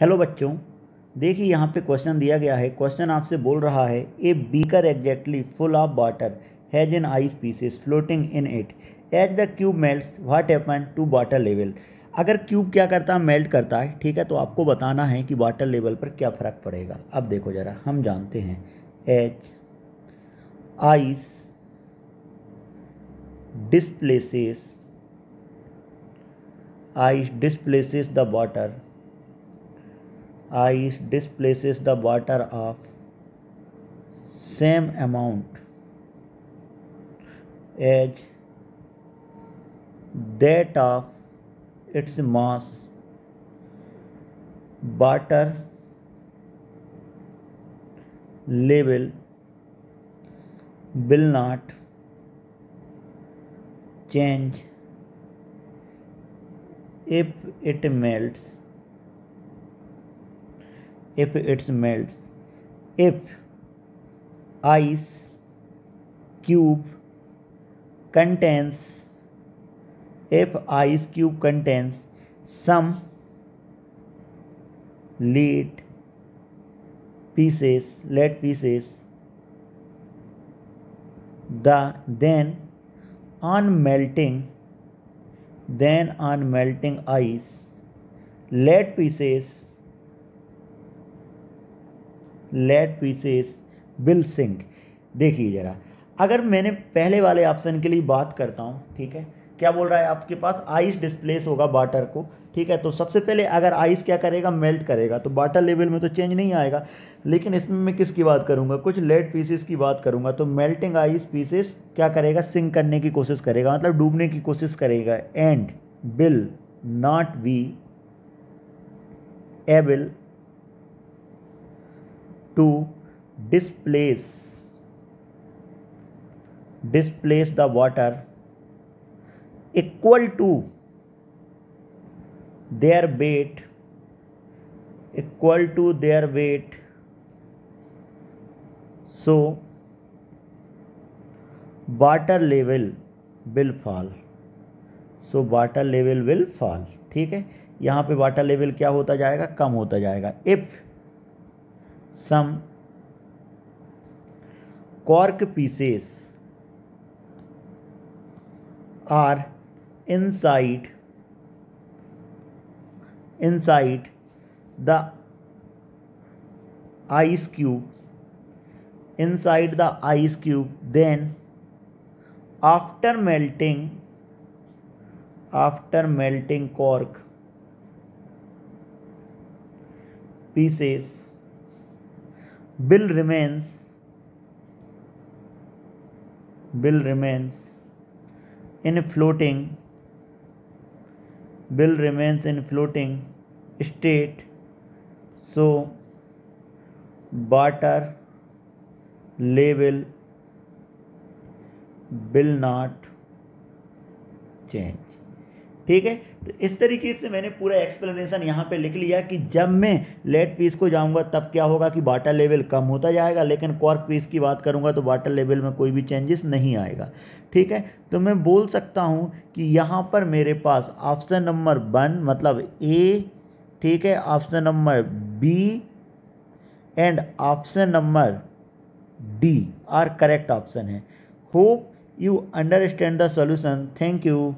Hello बच्चों, देखिए यहाँ पे क्वेश्चन दिया गया है। क्वेश्चन आपसे बोल रहा है a beaker exactly full of water has an ice pieces floating in it as the cube melts what happen to water level अगर क्यूब क्या करता है मेल्ट करता है, ठीक है तो आपको बताना है कि वाटर लेवल पर क्या फ़र्क पड़ेगा। अब देखो ज़रा, हम जानते हैं। H ice displaces ice displaces the water. Ice displaces the water of same amount. As that of its mass water level will not change. If it melts if it melts if ice cube contains if ice cube contains some lead pieces lead pieces the then on melting then on melting ice lead pieces lead pieces will sink देखिए ज़रा, अगर मैंने पहले वाले option के लिए बात करता हूँ, ठीक है? क्या बोल रहा है आपके पास? आइस डिस्प्लेस होगा वाटर को, ठीक है? तो सबसे पहले अगर आइस क्या करेगा? मेल्ट करेगा। तो वाटर लेवल में तो चेंज नहीं आएगा। लेकिन इसमें मैं किसकी बात करूँगा? कुछ लेड पीसेस की बात करूँगा। तो मेल्टिंग आइस पीसेस क्या करेगा? सिंक करने की कोशिश करेगा। मतलब डूबने की कोशिश करेगा। And will not be able to displace displace the water equal to their weight equal to their weight so water level will fall so water level will fall ठीक है यहाँ पे वाटर लेवल क्या होता जाएगा कम होता जाएगा if some cork pieces are inside inside the ice cube. Inside the ice cube then after melting after melting cork pieces bill remains bill remains in floating bill remains in floating state. So water level will not change ठीक है? तो इस तरीके से मैंने पूरा explanation यहाँ पे लिख लिया कि जब मैं लेट पीस को जाऊँगा, तब क्या होगा कि वाटर लेवल कम होता जाएगा, लेकिन कॉर्क पीस की बात करूँगा तो वाटर लेवल में कोई भी चेंजेस नहीं आएगा। ठीक है? तो मैं बोल सकता हूँ कि यहाँ पर मेरे पास ऑप्शन नंबर वन मतलब ए ठीक है? Option number B and option number D are correct option है। Hope you understand the solution thank you